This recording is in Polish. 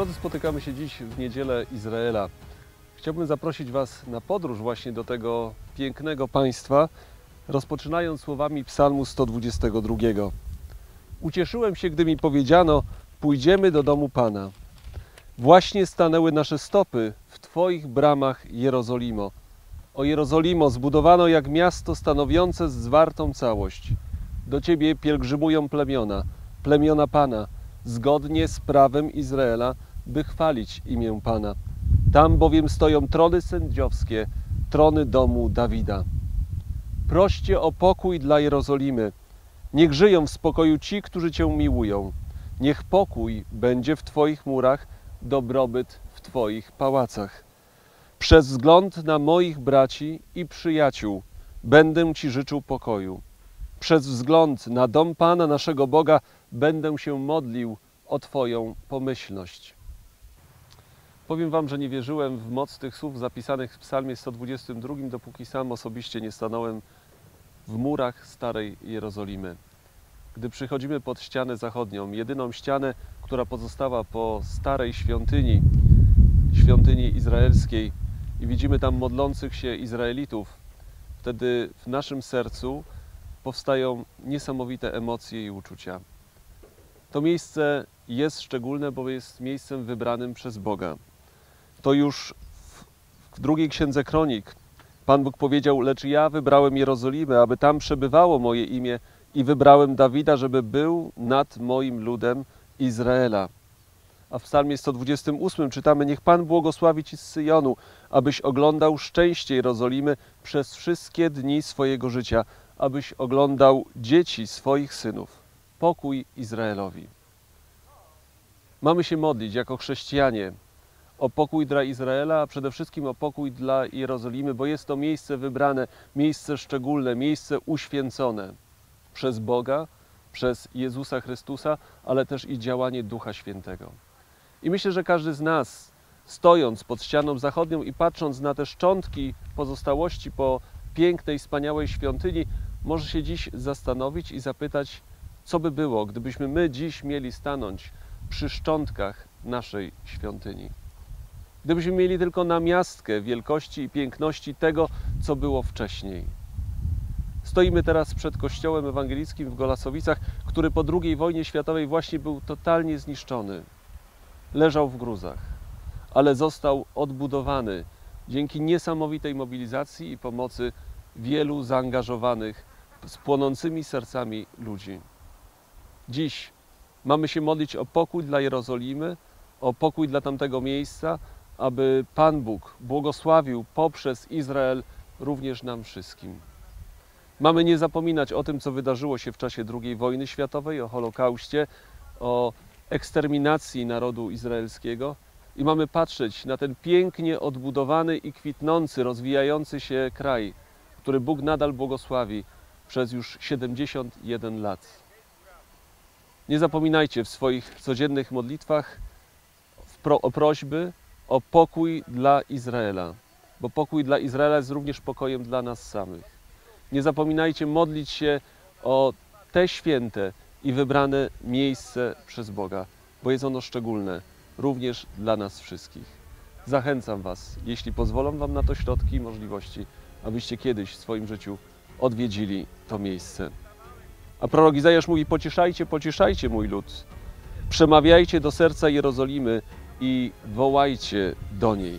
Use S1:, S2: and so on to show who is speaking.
S1: drodzy, spotykamy się dziś w niedzielę Izraela. Chciałbym zaprosić Was na podróż właśnie do tego pięknego państwa, rozpoczynając słowami Psalmu 122. Ucieszyłem się, gdy mi powiedziano: Pójdziemy do domu Pana. Właśnie stanęły nasze stopy w Twoich bramach, Jerozolimo. O Jerozolimo, zbudowano jak miasto stanowiące zwartą całość. Do Ciebie pielgrzymują plemiona, plemiona Pana, zgodnie z prawem Izraela, by chwalić imię Pana. Tam bowiem stoją trony sędziowskie, trony domu Dawida. Proście o pokój dla Jerozolimy. Niech żyją w spokoju ci, którzy Cię miłują. Niech pokój będzie w Twoich murach, dobrobyt w Twoich pałacach. Przez wzgląd na moich braci i przyjaciół będę Ci życzył pokoju. Przez wzgląd na dom Pana naszego Boga będę się modlił o Twoją pomyślność. Powiem Wam, że nie wierzyłem w moc tych słów zapisanych w Psalmie 122, dopóki sam osobiście nie stanąłem w murach Starej Jerozolimy. Gdy przychodzimy pod ścianę zachodnią, jedyną ścianę, która pozostała po starej świątyni, świątyni izraelskiej, i widzimy tam modlących się Izraelitów, wtedy w naszym sercu powstają niesamowite emocje i uczucia. To miejsce jest szczególne, bo jest miejscem wybranym przez Boga. To już w, drugiej księdze kronik Pan Bóg powiedział: Lecz ja wybrałem Jerozolimę, aby tam przebywało moje imię, i wybrałem Dawida, żeby był nad moim ludem Izraela. A w Psalmie 128 czytamy: Niech Pan błogosławi ci z Syjonu, abyś oglądał szczęście Jerozolimy przez wszystkie dni swojego życia, abyś oglądał dzieci swoich synów. Pokój Izraelowi. Mamy się modlić jako chrześcijanie o pokój dla Izraela, a przede wszystkim o pokój dla Jerozolimy, bo jest to miejsce wybrane, miejsce szczególne, miejsce uświęcone przez Boga, przez Jezusa Chrystusa, ale też i działanie Ducha Świętego. I myślę, że każdy z nas, stojąc pod ścianą zachodnią i patrząc na te szczątki pozostałości po pięknej, wspaniałej świątyni, może się dziś zastanowić i zapytać, co by było, gdybyśmy my dziś mieli stanąć przy szczątkach naszej świątyni. Gdybyśmy mieli tylko namiastkę wielkości i piękności tego, co było wcześniej. Stoimy teraz przed kościołem ewangelickim w Golasowicach, który po II wojnie światowej właśnie był totalnie zniszczony. Leżał w gruzach, ale został odbudowany dzięki niesamowitej mobilizacji i pomocy wielu zaangażowanych z płonącymi sercami ludzi. Dziś mamy się modlić o pokój dla Jerozolimy, o pokój dla tamtego miejsca, aby Pan Bóg błogosławił poprzez Izrael również nam wszystkim. Mamy nie zapominać o tym, co wydarzyło się w czasie II wojny światowej, o Holokauście, o eksterminacji narodu izraelskiego i mamy patrzeć na ten pięknie odbudowany i kwitnący, rozwijający się kraj, który Bóg nadal błogosławi przez już 71 lat. Nie zapominajcie w swoich codziennych modlitwach o prośby o pokój dla Izraela, bo pokój dla Izraela jest również pokojem dla nas samych. Nie zapominajcie modlić się o te święte i wybrane miejsce przez Boga, bo jest ono szczególne również dla nas wszystkich. Zachęcam Was, jeśli pozwolą Wam na to środki i możliwości, abyście kiedyś w swoim życiu odwiedzili to miejsce. A prorok Izajasz mówi: Pocieszajcie, pocieszajcie mój lud. Przemawiajcie do serca Jerozolimy i wołajcie do niej.